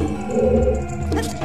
هل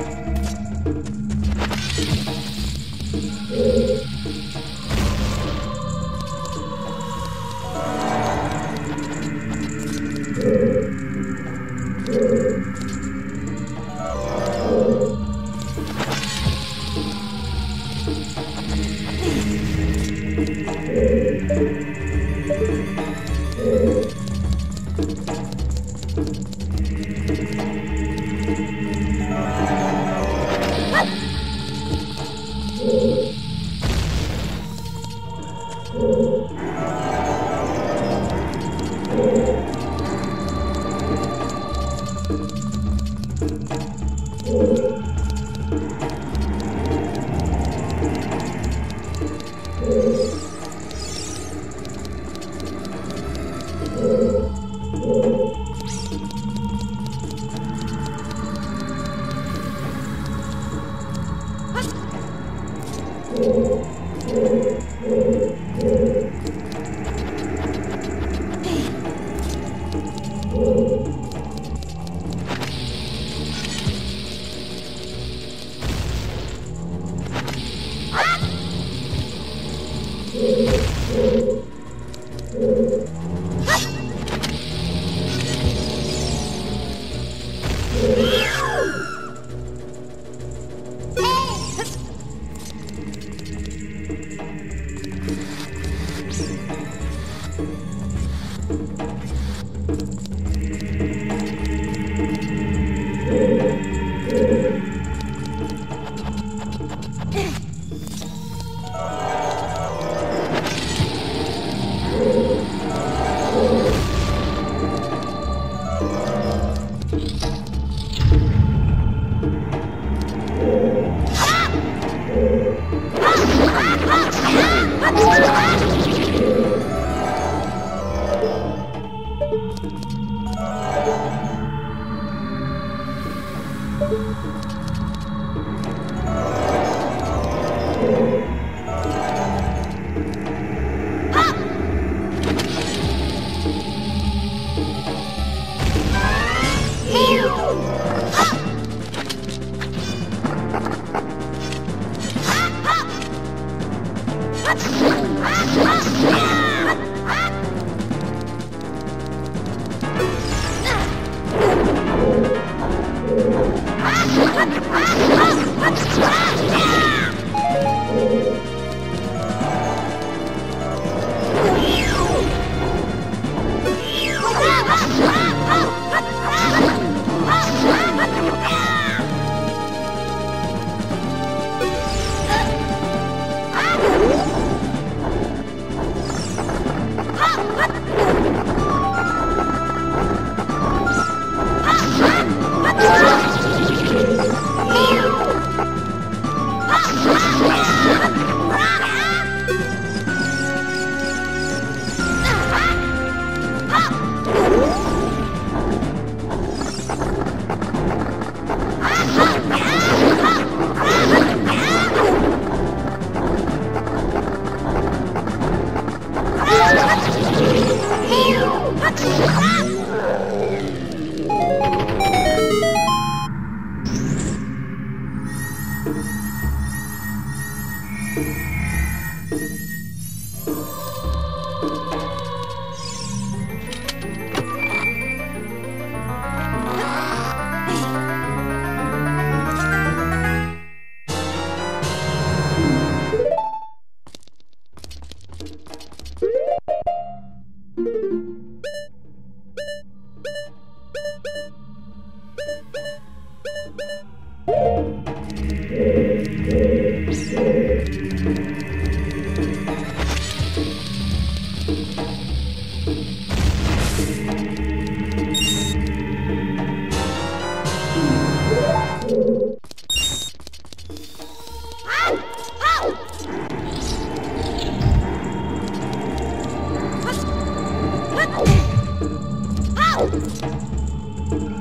Thank you.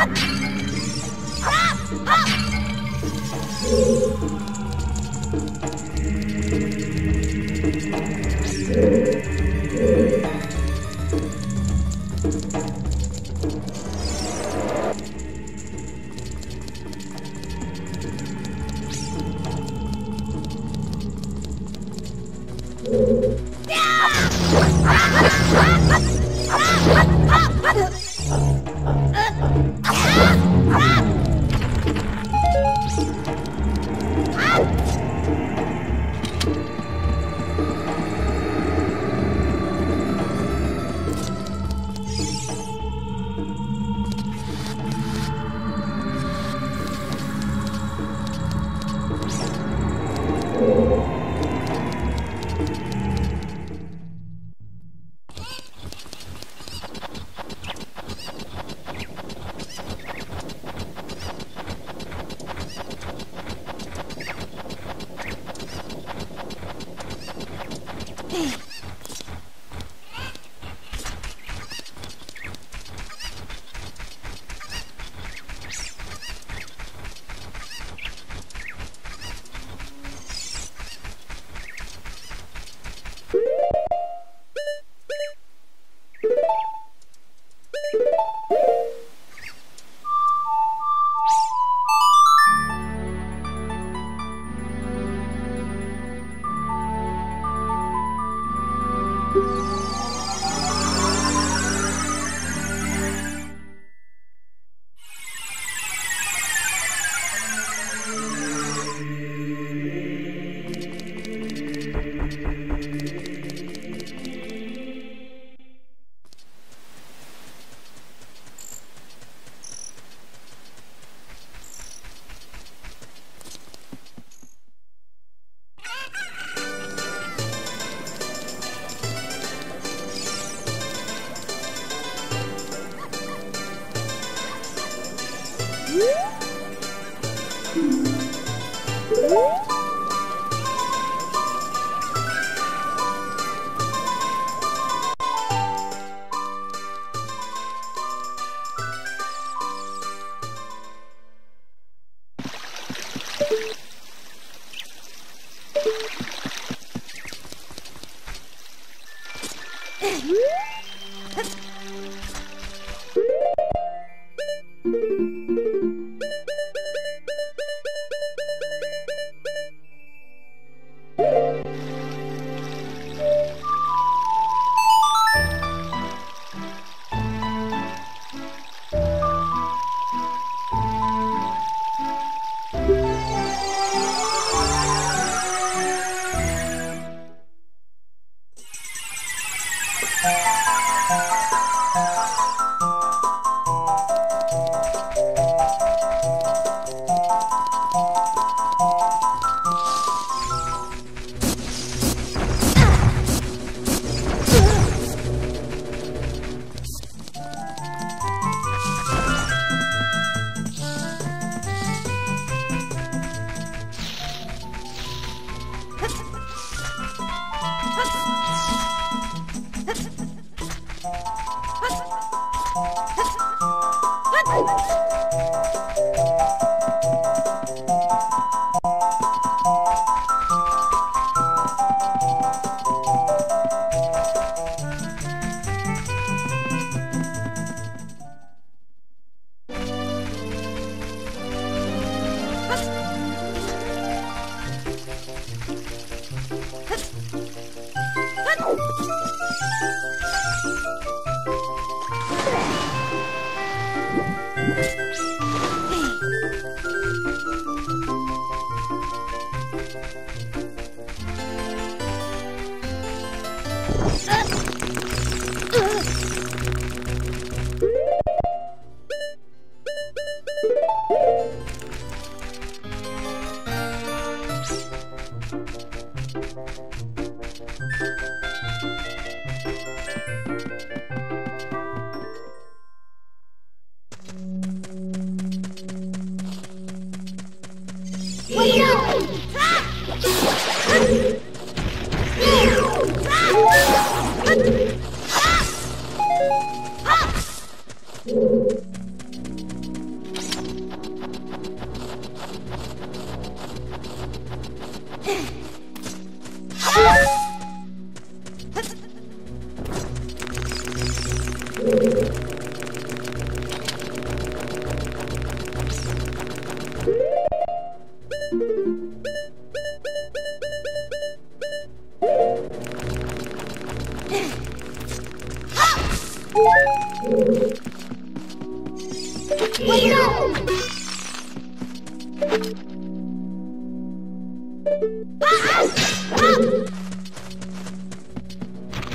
Ha ha ha!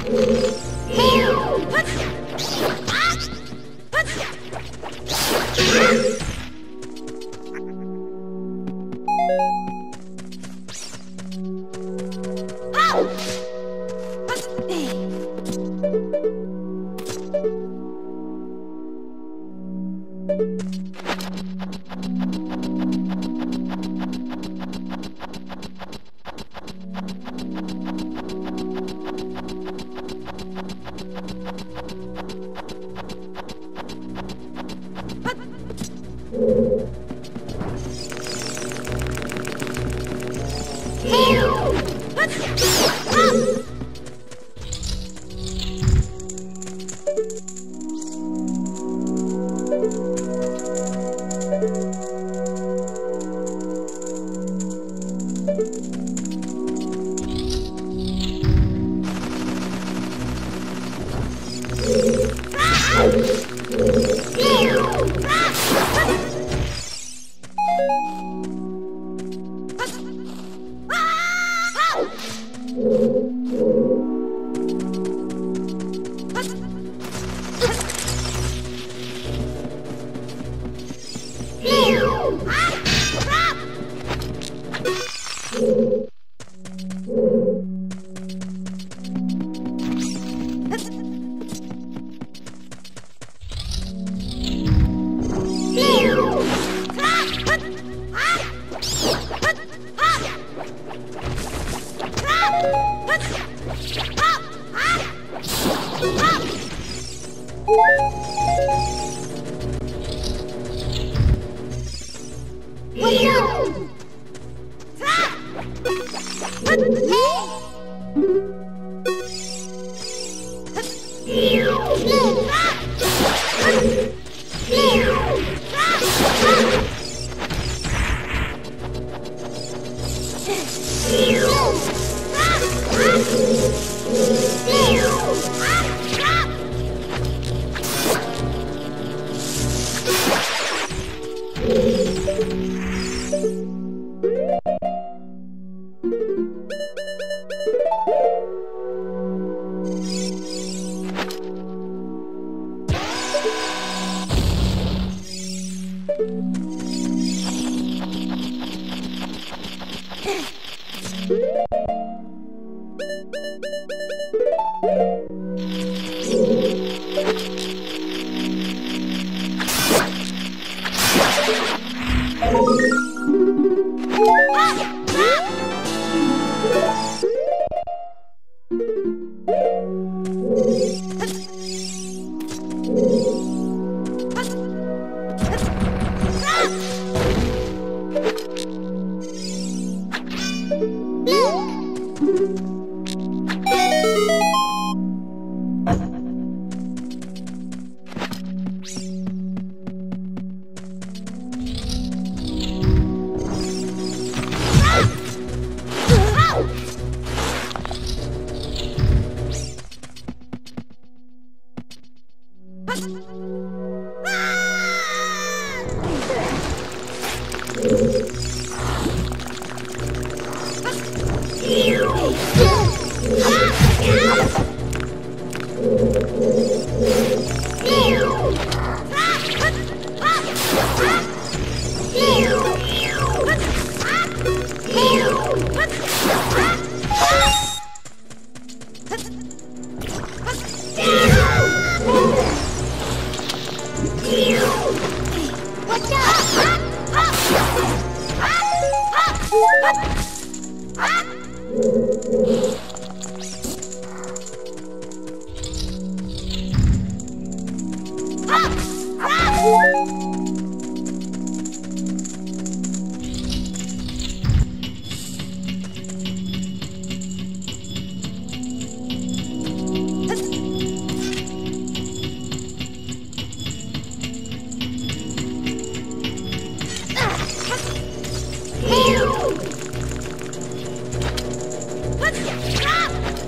Wait up! Wait up! 呀哈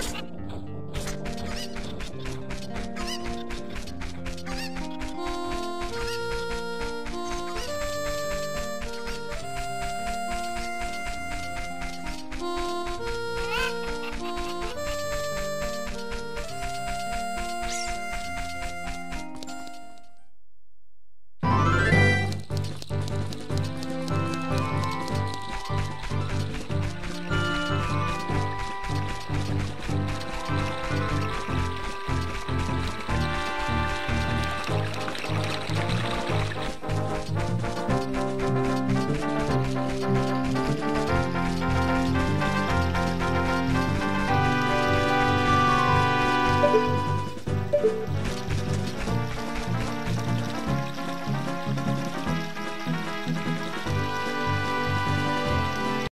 Ha ha ha!